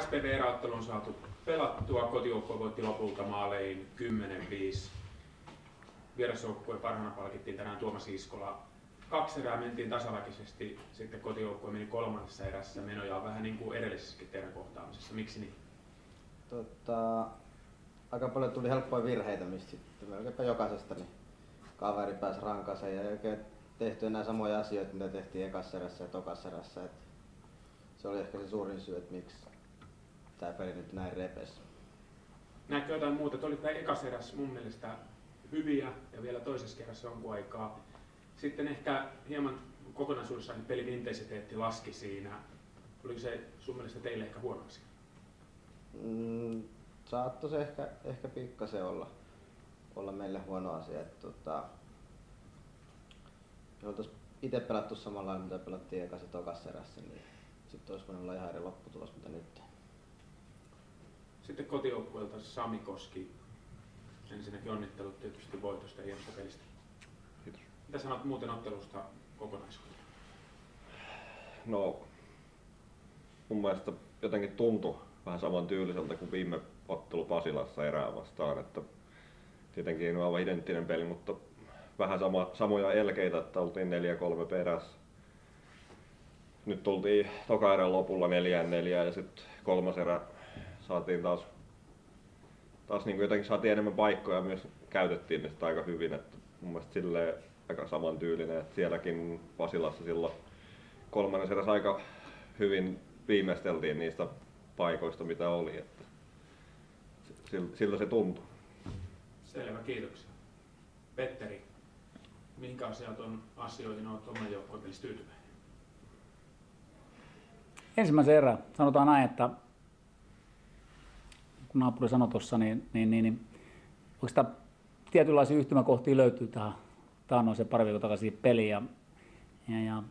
SPV-eräottelu on saatu pelattua. Kotijoukko voitti lopulta maalein 10-5. Vierasjoukkueen parhaana palkittiin tänään Tuomas Iskola. Kaksi erää mentiin tasaväkisesti, sitten kotijoukkue meni kolmannessa erässä. Menoja on vähän niin kuin edellisessäkin teidän kohtaamisessa. Miksi niin? Tota, aika paljon tuli helppoja virheitä, mistä sitten melkeinpä jokaisesta niin kaveri pääsi rankaseen ja ei oikein tehty enää samoja asioita, mitä tehtiin ekassa erässä ja tokassa erässä. Et se oli ehkä se suurin syy, että miksi tämä peli nyt näin repesi. Näetkö jotain muuta? Te olitte ekassa erässä mun mielestä hyviä ja vielä toisessa kerrassa jonkun aikaa. Sitten ehkä hieman kokonaisuudessaan niin pelin intensiteetti laski siinä. Oliko se sun mielestä teille ehkä huono asia? Mm, saattoi se ehkä, ehkä pikkasen olla, olla meille huono asia. Että, tota, me oltaisiin itse pelattu samalla mitä pelattiin ekassa ja tokassa erässä, niin sitten olisi voinut olla ihan eri lopputulos, mitä nyt. Sitten kotijoukkueelta Sami Koski. Ensinnäkin onnittelut tietysti voitosta ja hienosta pelistä. Kiitos. Mitä sanot muuten ottelusta kokonaisuudessaan? No, mun mielestä jotenkin tuntui vähän saman tyyliseltä kuin viime ottelu Pasilassa erää vastaan. Että tietenkin ei ole aivan identtinen peli, mutta vähän sama, samoja elkeitä, että oltiin 4-3 perässä. Nyt tultiin toka erän lopulla 4-4 ja sitten kolmas erä saatiin taas, taas niin kuin jotenkin saatiin enemmän paikkoja ja myös käytettiin ne sitä aika hyvin. Että mun mielestä silleen aika samantyylinen, että sielläkin Pasilassa silloin kolmannessa erässä aika hyvin viimeisteltiin niistä paikoista, mitä oli. Että sillä se tuntui. Selvä, kiitoksia. Petteri, minkä asiat on asioihin olet oman joukkueen tyytyväinen? Ensimmäisen erä, sanotaan näin, että kun naapuri sanoi tuossa, niin, niin, niin, niin oikeastaan tietynlaisia yhtymäkohtia löytyy tähän taannoin pari viikkoa takaisin peliin. Ja, ja, ja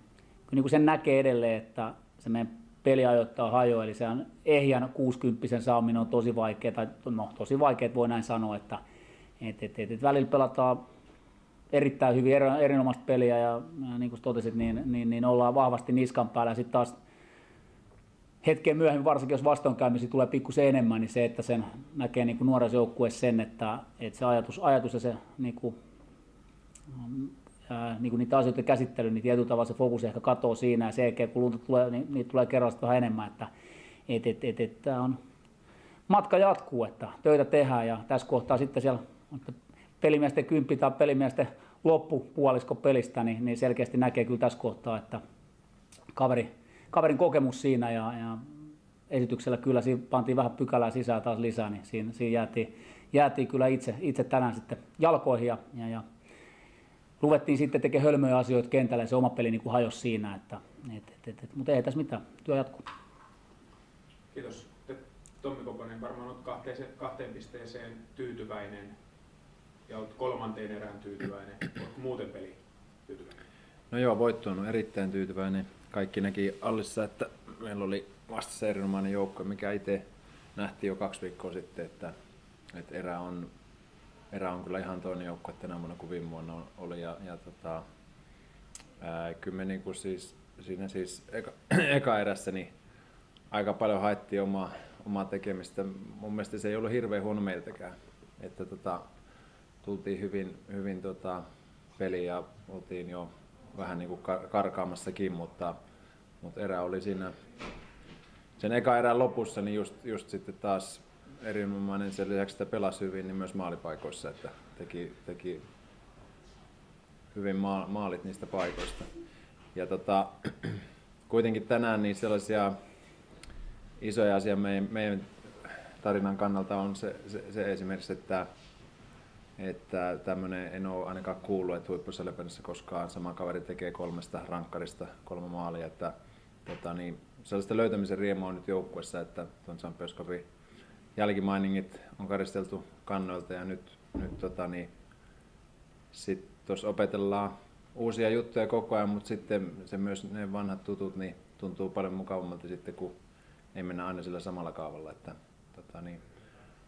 niin kuin sen näkee edelleen, että se meidän peli ajoittaa hajo, eli se on ehjän 60 saaminen on tosi vaikea, tai no tosi vaikea, voi näin sanoa, että et, et, et, et välillä pelataan erittäin hyvin, erinomaista peliä ja, ja niin kuin totesit, niin, niin, niin, ollaan vahvasti niskan päällä sitten taas hetken myöhemmin, varsinkin jos vastoinkäymisiä tulee pikkusen enemmän, niin se, että sen näkee niin nuorisojoukkue sen, että, että se ajatus, ajatus ja se niin kuin, ää, niin kuin niitä asioiden käsittely, niin tietyllä tavalla se fokus ehkä katoo siinä ja se kun lunta tulee, niin niitä tulee kerralla vähän enemmän, että et, et, et, et, tämä on matka jatkuu, että töitä tehdään ja tässä kohtaa sitten siellä että pelimiesten kymppi tai pelimiesten loppupuolisko pelistä, niin, niin selkeästi näkee kyllä tässä kohtaa, että kaveri, kaverin kokemus siinä ja, ja esityksellä kyllä siinä pantiin vähän pykälää sisään taas lisää, niin siinä, siinä jäätiin, jäätiin kyllä itse, itse tänään sitten jalkoihin ja, ja, ja ruvettiin sitten tekemään hölmöjä asioita kentällä ja se oma peli niin kuin hajosi siinä, että, et, et, et, et, mutta ei tässä mitään, työ jatkuu. Kiitos. Te, Tommi Koponen, varmaan olet kahteen, kahteen pisteeseen tyytyväinen ja olet kolmanteen erään tyytyväinen. Oletko muuten peli tyytyväinen? No joo, voitto on erittäin tyytyväinen. Kaikki näki Allissa, että meillä oli vastassa erinomainen joukko, mikä itse nähtiin jo kaksi viikkoa sitten, että, että erä on erä on kyllä ihan toinen joukko tänä vuonna kuin viime vuonna oli. Ja, ja tota, ää, kyllä me niin kuin siis, siinä siis eka, eka erässä niin aika paljon haettiin omaa, omaa tekemistä. Mun mielestä se ei ollut hirveän huono meiltäkään. Että tota, tultiin hyvin, hyvin tota, peliin ja oltiin jo vähän niin kuin karkaamassakin, mutta, mutta erä oli siinä sen eka erän lopussa, niin just, just sitten taas erinomainen sen lisäksi, että pelasi hyvin, niin myös maalipaikoissa, että teki, teki hyvin maalit niistä paikoista. Ja tota, kuitenkin tänään niin sellaisia isoja asioita meidän, meidän tarinan kannalta on se, se, se esimerkiksi, että, että tämmöinen, en ole ainakaan kuullut, että huippuselpennässä koskaan sama kaveri tekee kolmesta rankkarista kolme maalia, että tota, niin, sellaista löytämisen riemua on nyt joukkuessa, että tuon San Peskovin jälkimainingit on karisteltu kannoilta ja nyt, nyt tota, niin, sit tuossa opetellaan uusia juttuja koko ajan, mutta sitten se myös ne vanhat tutut niin tuntuu paljon mukavammalta sitten, kun ei mennä aina sillä samalla kaavalla. Että, tota, niin.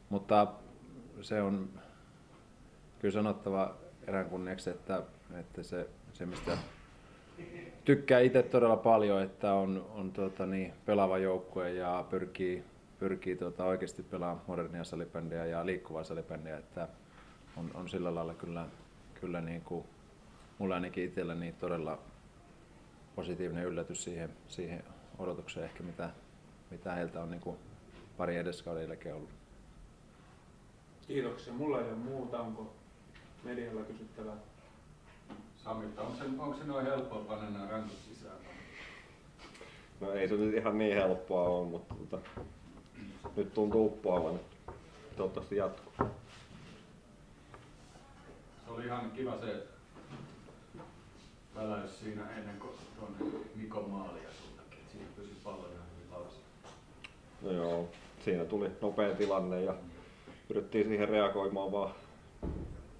Mutta se on kyllä sanottava erään kunniaksi, että, että se, se mistä tykkää itse todella paljon, että on, on tota, niin, pelaava joukkue ja pyrkii pyrkii tuota oikeasti pelaamaan modernia salibändiä ja liikkuvaa salibändiä, että on, on sillä lailla kyllä, kyllä niin kuin, mulla ainakin itsellä niin todella positiivinen yllätys siihen, siihen odotukseen ehkä mitä, mitä heiltä on niin kuin pari edeskauden jälkeen ollut. Kiitoksia. Mulla ei ole muuta. Onko medialla kysyttävää? Samilta, onko se, onko se noin helppoa panna nämä rankut sisään? No ei se nyt ihan niin helppoa ole, mutta tota, nyt tuntuu uppoavan, toivottavasti jatkuu. Se oli ihan kiva se väläys siinä ennen kuin tuonne Mikon maalia sultakin, että siinä pysyi pallo ihan hyvin alas. No joo, siinä tuli nopea tilanne ja pyrittiin siihen reagoimaan vaan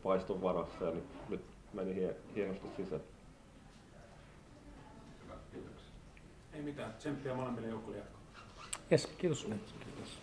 paiston varassa ja nyt, nyt meni hie, hienosti sisään. Hyvä, kiitoksia. Ei mitään. Tsemppiä molemmille joukkueille jatkoon. Yes, kiitos. Kiitos.